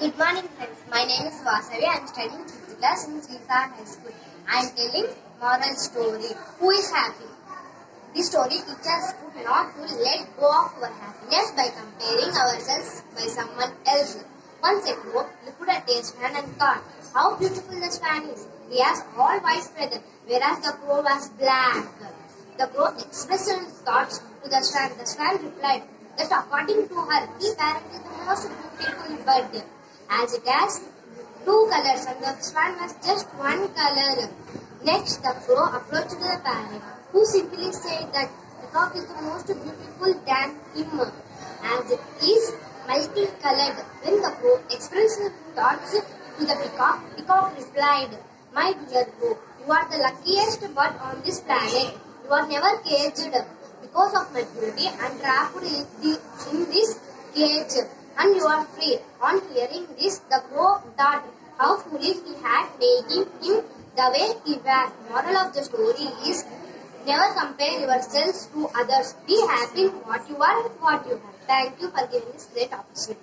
Good morning, friends. My name is Vasavi. I am studying 5th class in Sri Sai High School. I am telling moral story. Who is happy? This story teaches us not to let go of our happiness by comparing ourselves by someone else. Once a crow oh, looked at a swan and thought, how beautiful the swan is. He has all white feathers, whereas the crow was black. The crow expressed his thoughts to the swan. The swan replied that according to her, he is the most beautiful bird, as it has two colors and the swan has just one color. Next, the crow approached the parrot, who simply said that the cock is the most beautiful than him, as it is multicolored. When the crow expressed his thoughts to the peacock, peacock replied, My dear crow, you are the luckiest bird on this planet. You are never caged because of my beauty and trapped in this cage and you are free. On hearing this, the crow thought how foolish he had making him the way he was. Moral of the story is never compare yourselves to others. Be happy what you are and what you have. Thank you for giving this great opportunity.